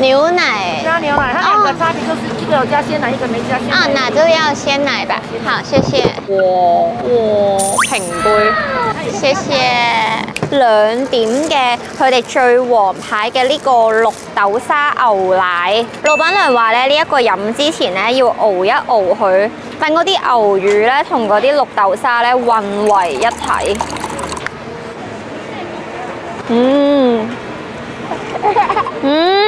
牛奶？加牛奶，它两个差别就是一个有加鲜奶，一个没加鲜奶。啊，那就要鲜奶吧。好，谢谢。哇哇，平杯，謝謝。兩點嘅佢哋最王牌嘅呢個綠豆沙牛奶，老闆娘話咧呢一個飲之前咧要熬一熬佢，等嗰啲牛乳咧同嗰啲綠豆沙咧混為一體。嗯。嗯，